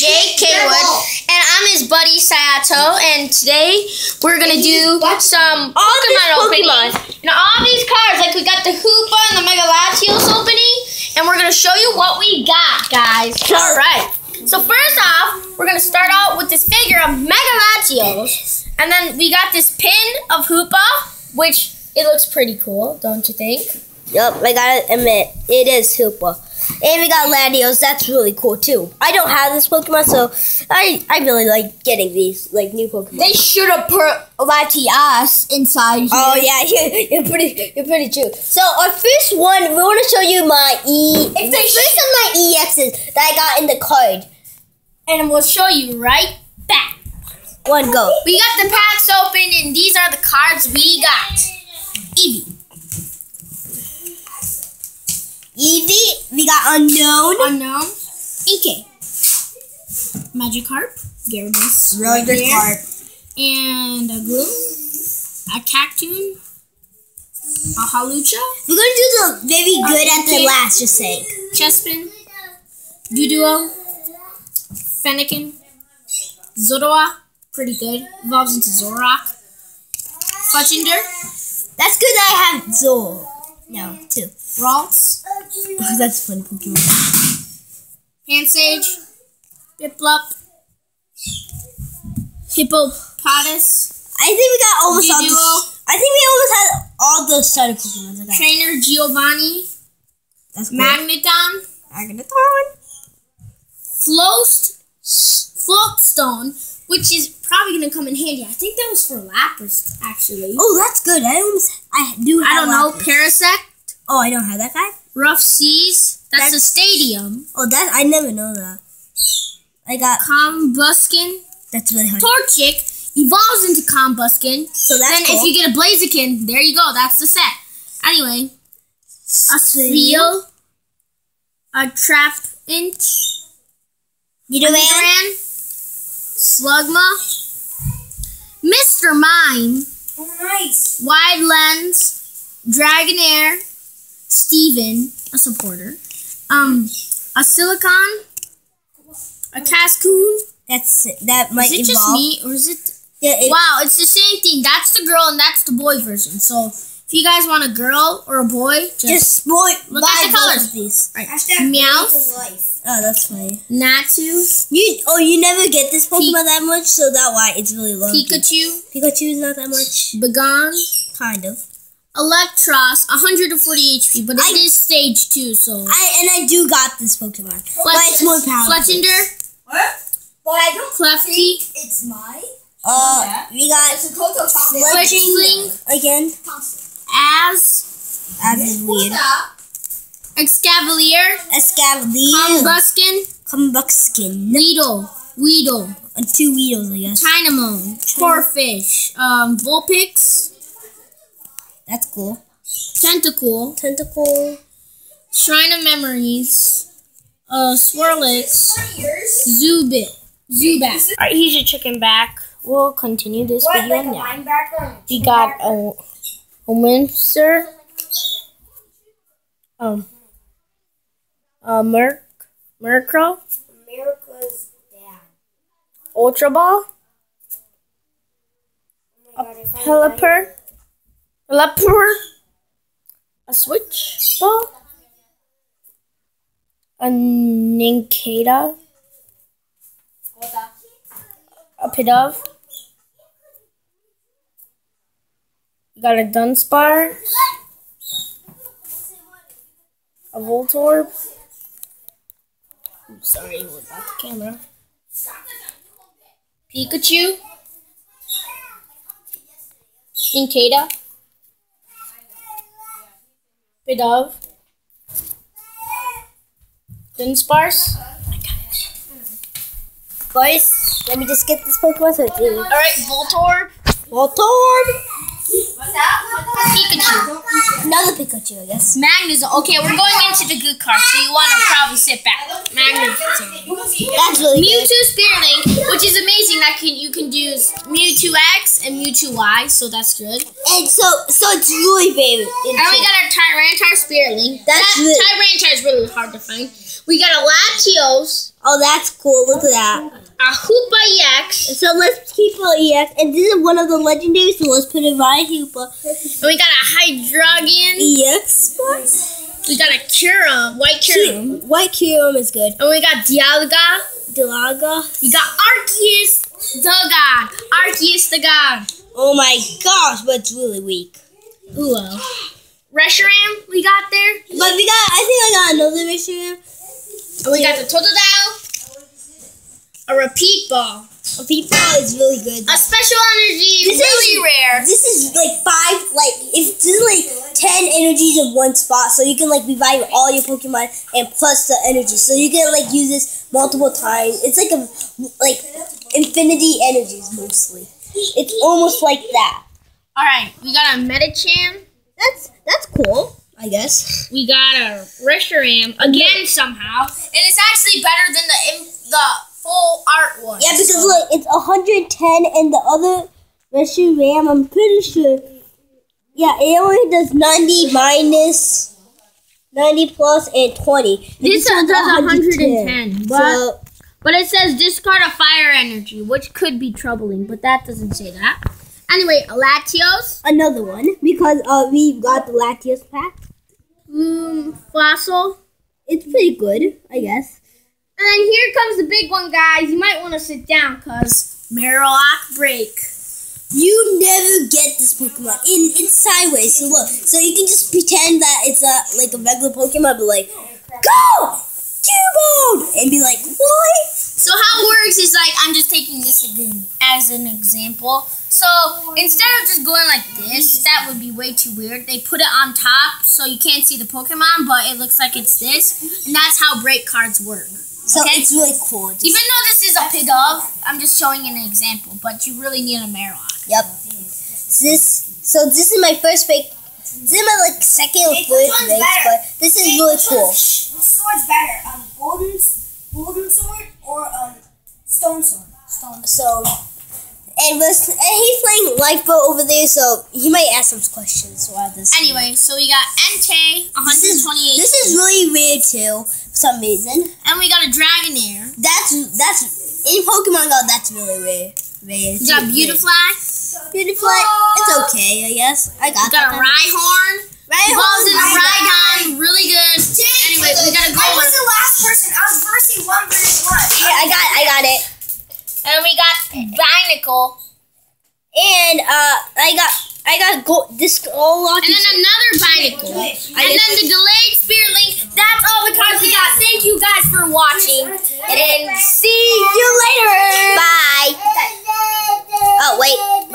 Jake Cawood, and I'm his buddy Sayato, and today we're gonna do some Pokemon opening. And all these cards, like we got the Hoopa and the Mega Latios opening, and we're gonna show you what we got, guys. All right. So first off, we're gonna start out with this figure of Mega Latios, and then we got this pin of Hoopa, which it looks pretty cool, don't you think? Yup, I gotta admit, it is super. And we got Latios, that's really cool too. I don't have this Pokemon, so I I really like getting these like new Pokemon. They should have put Latias inside. Oh, here. Oh yeah, you're, you're pretty you're pretty true. So our first one, we want to show you my E. If they first of my EXs that I got in the card. and we'll show you right back. One go. We got the packs open, and these are the cards we got. Eevee, Eevee, we got Unown. Unown, Inkay, Magikarp, Gyarados, Really right good there, card. and a Gloom, a Cactoon, a Hawlucha, We're gonna do the very good at the last, just saying. Chespin, Doduo, Fennekin, Zorua, pretty good, evolves into Zoroark, Fletchinder, That's good that I have Zor. No, two. Ralts, Because That's funny Pokemon. Pansage, Piplup, Hippopotamus, I think we got almost all the. I think we almost had all the starter Pokemon. Got. Trainer Giovanni, That's cool. Magneton, Magneton. Floast, Floatstone, which is probably to come in handy. I think that was for Lapras, actually. Oh, that's good. I almost. I do. I don't know. Lapras. Parasect, Oh, I don't have that guy. Rough Seas, that's, a stadium. Oh, that I never know that. I got. Combusken, That's really hard. Torchic evolves into Combusken. So that's then cool. if you get a Blaziken, there you go. That's the set. Anyway, a Spheal, a Trap Inch, You know, Slugma, Mr. Mime, Oh, nice. Wide Lens, Dragonair, Steven, a supporter, um, a Silcoon, a Cascoon. That's that might Is it just me or is it? Yeah. It, Wow, it's the same thing. That's the girl and that's the boy version. So if you guys want a girl or a boy, just, Just spoil. Look at the colors. these. right. Meowth, Oh, that's funny. Natu, You oh you never get this Pokemon that much, so that why it's really low. Pikachu, Pikachu is not that much. Bagon, Kind of. Eelektross, 140 HP, but it I- is stage 2, so. I and I do got this Pokemon, but it's more powerful. Fletchinder, What? But I don't Clefty, think it's my. Uh, we got It's a total chocolate. Fletchling, again. Az, That is weird. Excavalier, Escavalier, Combusken, Combusken, Weedle, Weedle, and two Weedles, I guess. Dynamo, Corphish, um, Vulpix, That's cool. Tentacle. Tentacle. Shrine of Memories, uh, Swirlix, Yours? Zubit, Zubat. Alright, here's your chicken back. We'll continue this What? video Like now. linebacker? We got a, a Windsor, um, a Merc, Murkrow, America's dad. Ultra Ball, Oh my god, I found Pelipper, Pelipper, a Switch Ball, a Nincada, a Pidove. Got a Dunsparce, a Voltorb. Sorry about the camera. Pikachu, Nincada, Pidove, Dunsparce. Boys, let me just get this Pokemon so. Alright, Voltorb, Voltorb. What's that? Pikachu. Another Pikachu, I guess. Magnus. Okay, we're going into the good card, so you want to probably sit back. Magnus. That's really good. Mewtwo Spirit Link, which is amazing. That can you can do Mewtwo X and Mewtwo Y, so that's good. And so, so it's really very. And we got our Tyranitar Spirit Link. That's that really- Tyranitar is really hard to find. We got a Latios, Oh, that's cool. Look at that. a Hoopa EX, So let's keep our EX. And this is one of the legendaries, so let's put it here. But and we got a Hydreigon. EX. We got a Kyurem, White Kyurem. White Kyurem is good. And we got Dialga. Dialga. We got Arceus the God. Arceus the God. Oh my gosh, but it's really weak. Ooh. Reshiram we got there. But we got, I think I got another mission. And we got the Totodile. A repeat ball. A ball is really good. A special energy, This is- really rare. This is like five, like it's like ten energies in one spot, so you can like revive all your Pokemon and plus the energy, so you can like use this multiple times. It's like a like infinity energies mostly. It's almost like that. Alright, we got a Metachan. That's that's cool, I guess. We got a Reshiram again somehow. And it's actually better than the the full art one. Yeah, because look, it's 110, and the other Reshiram, I'm pretty sure. Yeah, it only does 90 minus 90 plus and 20. And This one does 110, but- So, But it says discard a fire energy, which could be troubling, but that doesn't say that. Anyway, a Latios, another one because uh, we got the Latios pack. Loom Fossil, It's pretty good, I guess. And then here comes the big one, guys. You might want to sit down because Marowak Break. You never get this Pokemon in it's sideways. So look, so you can just pretend that it's a like a regular Pokemon, but like, go, Cubone, and be like, what? So how it works is like I'm just taking this again as an example. So instead of just going like this, that would be way too weird. They put it on top so you can't see the Pokemon, but it looks like it's this, and that's how break cards work. So Okay. it's really cool. Even though this is a pig of, I'm just showing an example, but you really need a Marowak. Yep. This so this is my first fake. This is my like second or Hey, third which one's fake, better? but this is really cool. Which sword's better? Um, golden, golden sword or um, stone sword? Stone. So, and was and he's playing lifeboat over there, so he might ask some questions while this. Anyway, so we got Entei, this is 128, this is really weird too some reason. and we got a Dragonair. That's that's in Pokemon Go. That's really rare. Weird. We got Beautifly. Beautiful. It's okay, I guess. I got We got a. Rhyhorn. Right. Evolves in a hold on. Rhydon, really good. Anyway, we got a I was the last person. I was versing one versus one. Yeah, I got I got it. And we got Binacle. And uh, I got I got gold, this all locked. And then another Binacle. And then the delayed Spirit Link. That's all the cards we got. Thank you guys for watching. And see you later. Bye. Oh, wait.